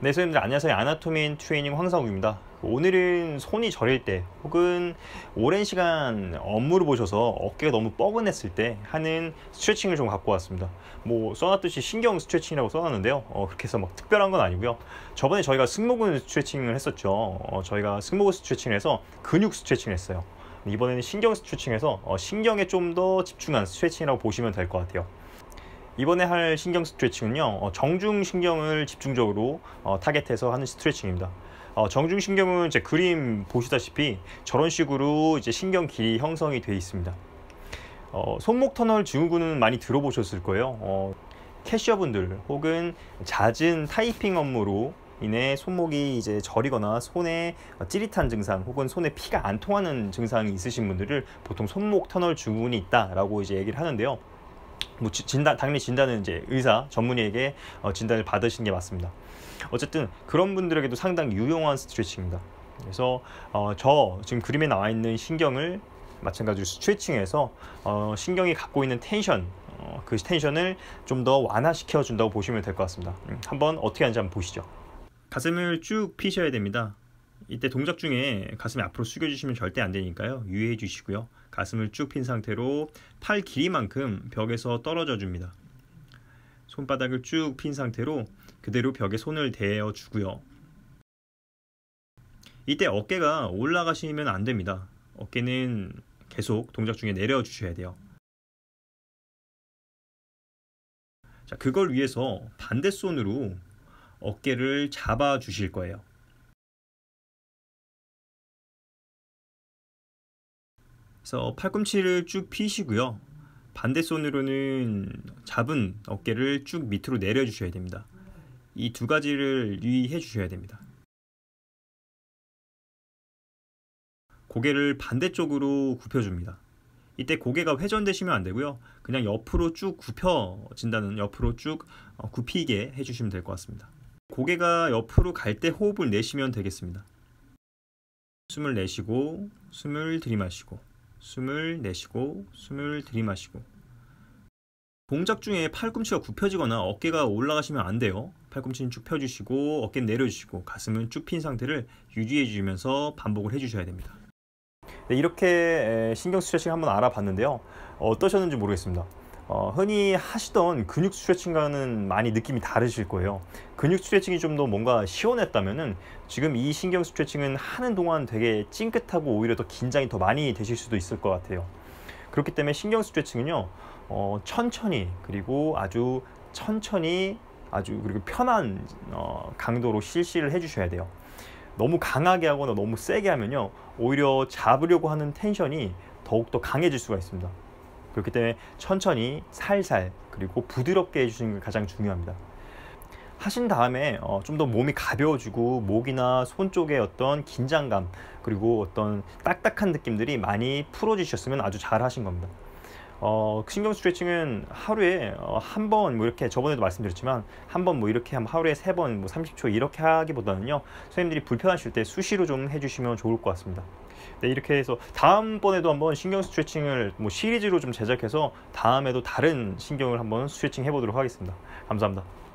네, 선생님들 안녕하세요. 아나토미 트레이닝 황상욱입니다. 오늘은 손이 저릴 때 혹은 오랜 시간 업무를 보셔서 어깨가 너무 뻐근했을 때 하는 스트레칭을 좀 갖고 왔습니다. 뭐 써놨듯이 신경 스트레칭이라고 써놨는데요. 어, 그렇게 해서 막 특별한 건 아니고요. 저번에 저희가 승모근 스트레칭을 했었죠. 어, 저희가 승모근 스트레칭을 해서 근육 스트레칭을 했어요. 이번에는 신경 스트레칭해서 어, 신경에 좀 더 집중한 스트레칭이라고 보시면 될 것 같아요. 이번에 할 신경 스트레칭은요 어, 정중 신경을 집중적으로 어, 타겟해서 하는 스트레칭입니다. 어, 정중 신경은 이제 그림 보시다시피 저런 식으로 이제 신경 길이 형성이 되어 있습니다. 어, 손목 터널 증후군은 많이 들어보셨을 거예요. 어, 캐셔분들 혹은 잦은 타이핑 업무로 인해 손목이 이제 저리거나 손에 찌릿한 증상 혹은 손에 피가 안 통하는 증상이 있으신 분들을 보통 손목 터널 증후군이 있다라고 이제 얘기를 하는데요. 뭐 진단 당연히 진단은 이제 의사 전문의에게 어, 진단을 받으시는 게 맞습니다. 어쨌든 그런 분들에게도 상당히 유용한 스트레칭입니다. 그래서 어, 저 지금 그림에 나와 있는 신경을 마찬가지로 스트레칭해서 어, 신경이 갖고 있는 텐션 어, 그 텐션을 좀 더 완화시켜 준다고 보시면 될 것 같습니다. 음, 한번 어떻게 하는지 한번 보시죠. 가슴을 쭉 피셔야 됩니다. 이때 동작 중에 가슴이 앞으로 숙여주시면 절대 안 되니까요. 유의해 주시고요. 가슴을 쭉 핀 상태로 팔 길이만큼 벽에서 떨어져 줍니다. 손바닥을 쭉 핀 상태로 그대로 벽에 손을 대어 주고요. 이때 어깨가 올라가시면 안 됩니다. 어깨는 계속 동작 중에 내려 주셔야 돼요. 자, 그걸 위해서 반대 손으로 어깨를 잡아 주실 거예요. 그래서 팔꿈치를 쭉 피시고요. 반대 손으로는 잡은 어깨를 쭉 밑으로 내려주셔야 됩니다. 이 두 가지를 유의해 주셔야 됩니다. 고개를 반대쪽으로 굽혀줍니다. 이때 고개가 회전되시면 안 되고요. 그냥 옆으로 쭉 굽혀진다는 옆으로 쭉 어, 굽히게 해주시면 될 것 같습니다. 고개가 옆으로 갈 때 호흡을 내쉬면 되겠습니다. 숨을 내쉬고 숨을 들이마시고 숨을 내쉬고 숨을 들이마시고 동작 중에 팔꿈치가 굽혀지거나 어깨가 올라가시면 안 돼요. 팔꿈치는 쭉 펴주시고 어깨는 내려주시고 가슴은 쭉 핀 상태를 유지해 주면서 반복을 해주셔야 됩니다. 네, 이렇게 신경 스트레칭 한번 알아봤는데요. 어떠셨는지 모르겠습니다. 어, 흔히 하시던 근육 스트레칭과는 많이 느낌이 다르실 거예요. 근육 스트레칭이 좀 더 뭔가 시원했다면은 지금 이 신경 스트레칭은 하는 동안 되게 찡긋하고 오히려 더 긴장이 더 많이 되실 수도 있을 것 같아요. 그렇기 때문에 신경 스트레칭은요, 어, 천천히 그리고 아주 천천히 아주 그리고 편한 어, 강도로 실시를 해주셔야 돼요. 너무 강하게 하거나 너무 세게 하면요, 오히려 잡으려고 하는 텐션이 더욱더 강해질 수가 있습니다. 그렇기 때문에 천천히 살살 그리고 부드럽게 해주시는 게 가장 중요합니다. 하신 다음에 어, 좀 더 몸이 가벼워지고 목이나 손 쪽에 어떤 긴장감 그리고 어떤 딱딱한 느낌들이 많이 풀어지셨으면 아주 잘 하신 겁니다. 어, 신경 스트레칭은 하루에 어, 한번 뭐 이렇게 저번에도 말씀드렸지만 한 번 뭐 이렇게 하루에 세 번 뭐 30초 이렇게 하기보다는요 선생님들이 불편하실 때 수시로 좀 해주시면 좋을 것 같습니다. 네, 이렇게 해서 다음번에도 한번 신경 스트레칭을 뭐 시리즈로 좀 제작해서 다음에도 다른 신경을 한번 스트레칭 해보도록 하겠습니다. 감사합니다.